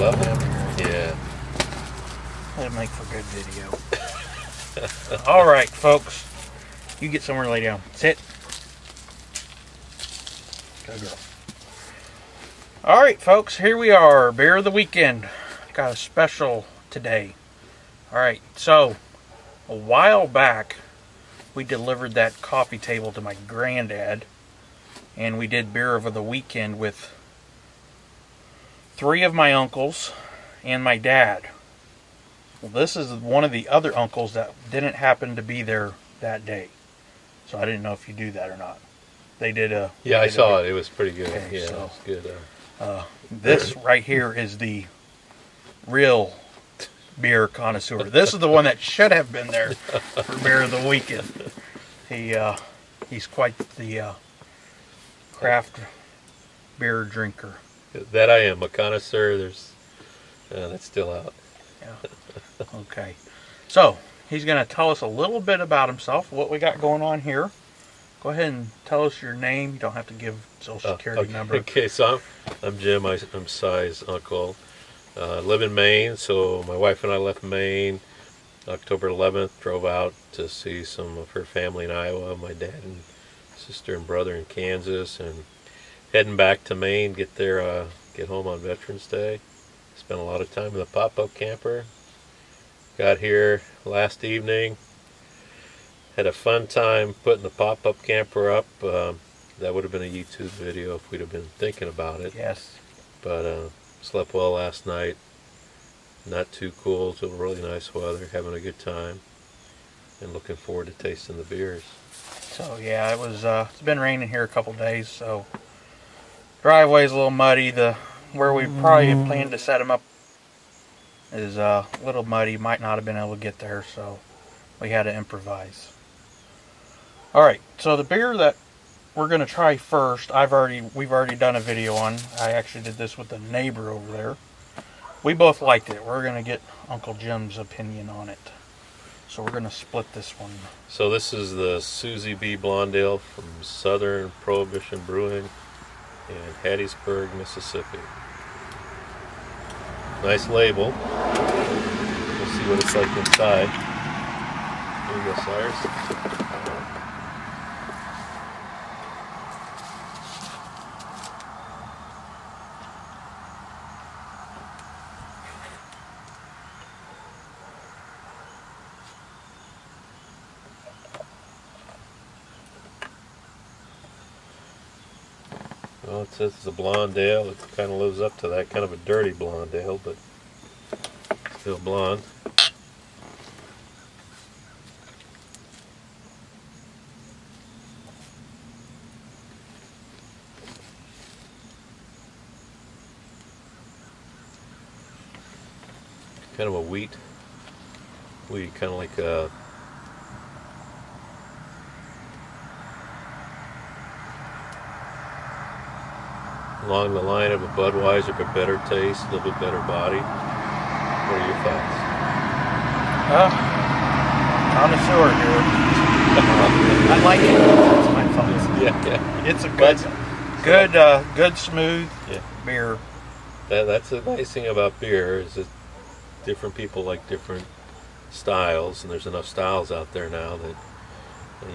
love. Yeah. That'll make for good video. All right, folks. You get somewhere to lay down. Sit. Good girl. All right, folks. Here we are. Beer of the weekend. Got a special today. All right. So, a while back, we delivered that coffee table to my granddad, and we did beer of the weekend with three of my uncles and my dad. Well, this is one of the other uncles that didn't happen to be there that day. So I didn't know if you do that or not. They did a. Yeah, they I saw a- it. It was pretty good. Okay, yeah, so- it was good. Uh, Uh, this right here is the real beer connoisseur. This is the one that should have been there for beer of the weekend. He uh, he's quite the uh, craft beer drinker. That I am a connoisseur. There's uh, that's still out. yeah. Okay, so he's going to tell us a little bit about himself, what we got going on here. Go ahead and tell us your name. You don't have to give social Oh, security okay. number. Okay, so I'm, I'm Jim. I, I'm Si's uncle. Uh, live in Maine, so my wife and I left Maine October 11th. Drove out to see some of her family in Iowa. My dad and sister and brother in Kansas, and heading back to Maine. Get there, uh, get home on Veterans Day. Spent a lot of time in the pop-up camper. Got here last evening. Had a fun time putting the pop-up camper up. Um, that would have been a YouTube video if we'd have been thinking about it. Yes. But uh, slept well last night. Not too cool, so really nice weather. Having a good time, and looking forward to tasting the beers. So yeah, it was. Uh, it's been raining here a couple days, so driveway's a little muddy. The where we probably had planned to set them up is uh, a little muddy. Might not have been able to get there, so we had to improvise. All right, so the beer that we're gonna try first, I've already we've already done a video on. I actually did this with a neighbor over there. We both liked it. We're gonna get Uncle Jim's opinion on it. So we're gonna split this one. So this is the Suzy B. Blonde Ale from Southern Prohibition Brewing in Hattiesburg, Mississippi. Nice label. We'll see what it's like inside. Here you go, Cyrus. Well, it says it's a blonde ale. It kind of lives up to that. Kind of a dirty blonde ale, but still blonde. Kind of a wheat. Wheat, kind of like a along the line of a Budweiser, but better taste, a little bit better body. What are your thoughts? Uh, connoisseur here. I like it. That's my thoughts. Yeah, yeah. It's a good, good, uh, good smooth Yeah. beer. That, that's the nice thing about beer is that different people like different styles, and there's enough styles out there now that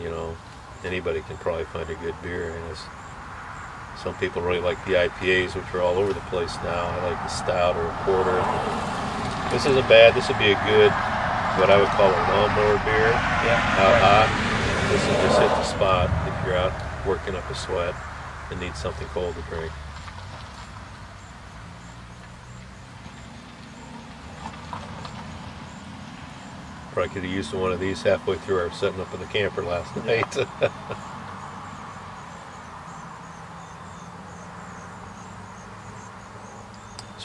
you know anybody can probably find a good beer. And it's, some people really like the IPAs, which are all over the place now. I like the stout or a porter. This isn't bad. This would be a good, what I would call a lawnmower beer. Yeah. out right. hot. This will just hit the spot if you're out working up a sweat and need something cold to drink. Probably could have used one of these halfway through our setting up in the camper last night.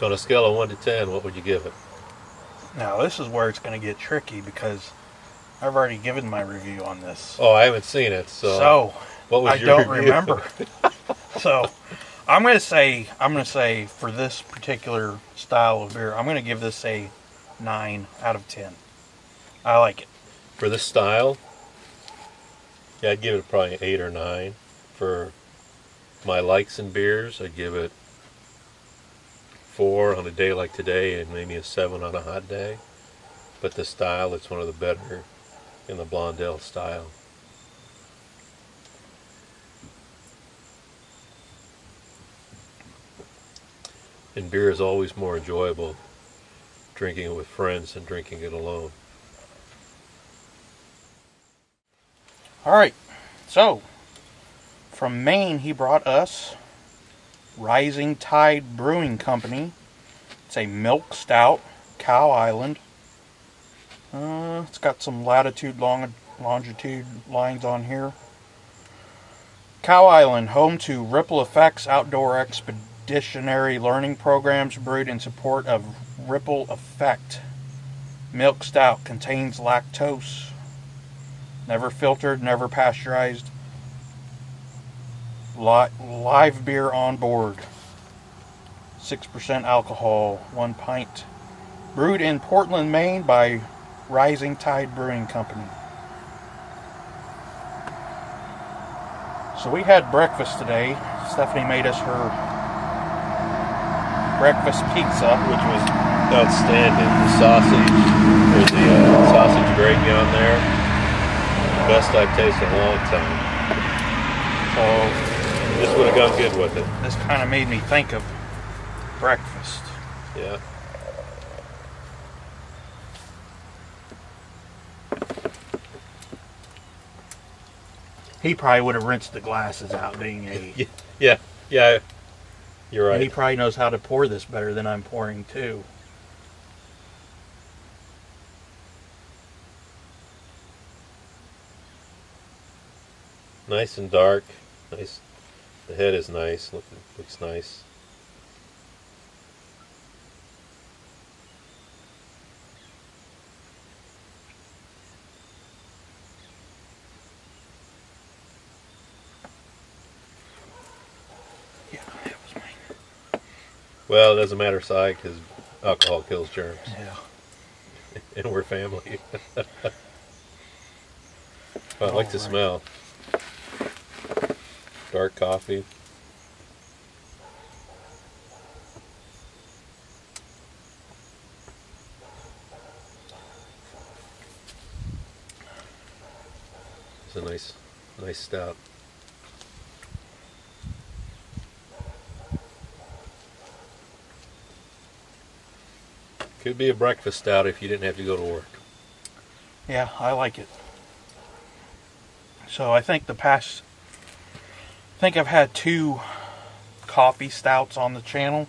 so on a scale of one to ten, what would you give it? Now this is where it's going to get tricky because I've already given my review on this. Oh, I haven't seen it, so, So what was I your don't review? remember. so I'm going to say I'm going to say for this particular style of beer, I'm going to give this a nine out of ten. I like it. For this style, yeah, I'd give it probably an eight or nine. For my likes in beers, I'd give it four on a day like today and maybe a seven on a hot day. But the style, it's one of the better in the Blondell style. And beer is always more enjoyable drinking it with friends than drinking it alone. All right, so from Maine, he brought us Rising Tide Brewing Company. It's a milk stout, Cow Island. Uh, it's got some latitude, long, longitude lines on here. Cow Island, home to Ripple Effects outdoor expeditionary learning programs brewed in support of Ripple Effect. Milk stout contains lactose. Never filtered, never pasteurized. Li- live beer on board. 6% alcohol, 1 pint. Brewed in Portland, Maine by Rising Tide Brewing Company. So we had breakfast today. Stephanie made us her breakfast pizza. which was outstanding. The sausage, there's the uh, sausage gravy on there. Best I've tasted in a long time. So This would have gone good with it. this kind of made me think of breakfast. Yeah. He probably would have rinsed the glasses out being a Yeah. Yeah. Yeah. You're And he probably knows how to pour this better than I'm pouring too. Nice and dark. Nice. The head is nice. Look, looks nice. Yeah, that was mine. Well, it doesn't matter side because alcohol kills germs, Yeah. and we're family. Well, I like the Alright. smell. Dark coffee. It's a nice, nice stout. Could be a breakfast stout if you didn't have to go to work. Yeah, I like it. So I think the past think I've had two coffee stouts on the channel.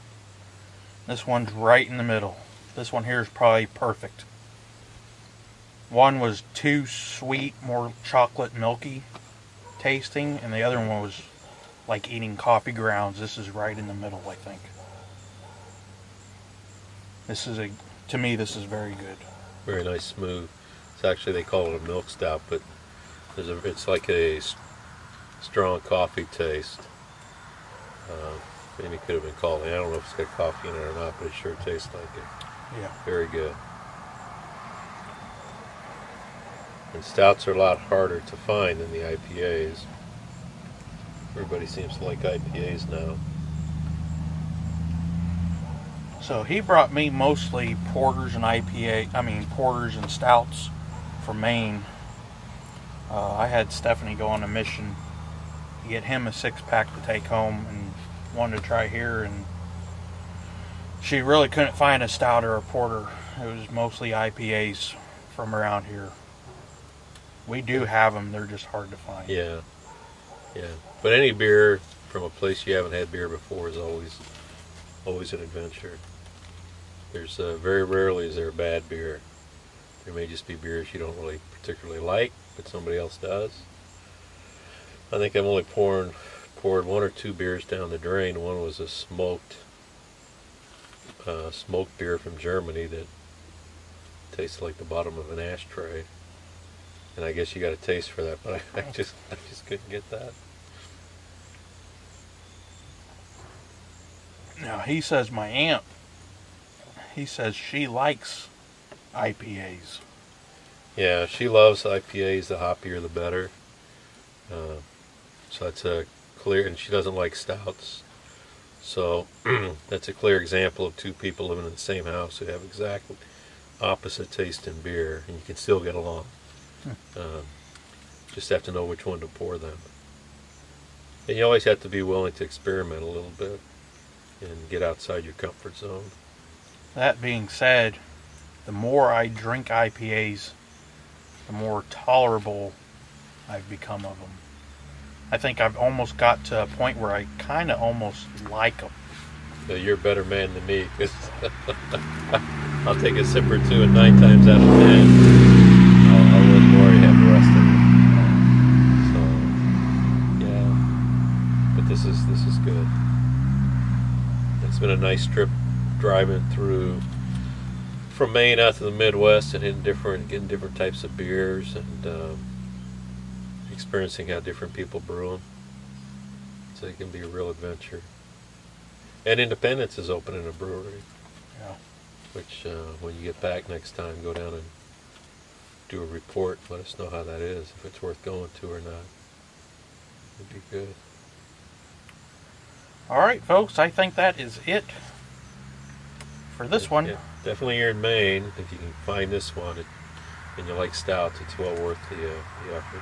This one's right in the middle. This one here is probably perfect. One was too sweet, more chocolate milky tasting, and the other one was like eating coffee grounds. This is right in the middle, I think. This is a to me this is very good. Very nice, smooth. It's actually they call it a milk stout, but a it's like a strong coffee taste. Uh, maybe it could have been called. I don't know if it's got coffee in it or not, but it sure tastes like it. Yeah. Very good. And stouts are a lot harder to find than the IPAs. Everybody seems to like IPAs now. So he brought me mostly porters and IPA, I mean porters and stouts from Maine. Uh, I had Stephanie go on a mission get him a six pack to take home and wanted to try here and she really couldn't find a stout or a porter. It was mostly IPAs from around here. We do have them, they're just hard to find. Yeah, yeah. But any beer from a place you haven't had beer before is always, always an adventure. There's uh, very rarely is there a bad beer. There may just be beers you don't really particularly like, but somebody else does. I think I've only poured poured one or two beers down the drain. One was a smoked, uh, smoked beer from Germany that tastes like the bottom of an ashtray. And I guess you got a taste for that, but I, I just I just couldn't get that. Now he says my aunt, he says she likes IPAs. Yeah, she loves IPAs. The hoppier, the better. Uh, so that's a clear, and she doesn't like stouts. So that's a clear example of two people living in the same house who have exactly opposite taste in beer, and you can still get along. Um, just have to know which one to pour them. And you always have to be willing to experiment a little bit and get outside your comfort zone. That being said, the more I drink IPAs, the more tolerable I've become of them. I think I've almost got to a point where I kind of almost like them. So you're a better man than me I'll take a sip or two, and nine times out of ten, I'll, I'll let Lori have the rest of it. So, yeah, but this is this is good. It's been a nice trip driving through from Maine out to the Midwest and in different getting different types of beers and um, experiencing how different people brew them. So it can be a real adventure. And Independence is opening a brewery. Yeah. Which, uh, when you get back next time, go down and do a report. Let us know how that is, if it's worth going to or not. It'd be good. All right, folks, I think that is it for this one. Yeah, definitely here in Maine, if you can find this one it, and you like stouts, it's well worth the, uh, the effort.